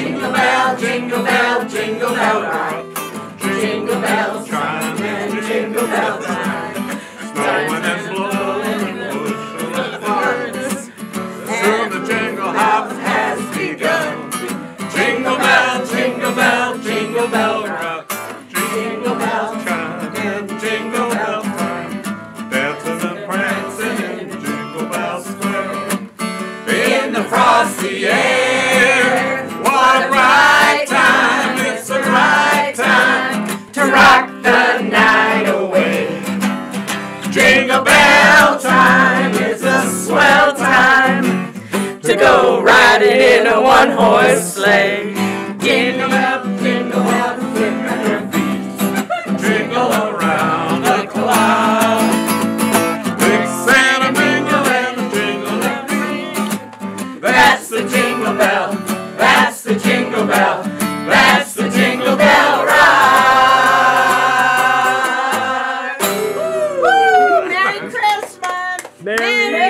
jingle bell, jingle bell jingle bell rock. Jingle bells chime and jingle bells chime. Snowing and blowing and bushel of farms. Soon the jingle hop has begun. Jingle bell, jingle bell, jingle bell rock. Jingle bells chime and jingle bell time. Dancing and prancing in Jingle Bell Square. In the frosty air, go riding in a one horse sleigh. Jingle bell, jingle bell, jingle your feet. Jingle around the clock. Big Santa mingle and jingle and That's the jingle bell. That's the jingle bell. That's the jingle bell ride. Woo! Merry Christmas! Merry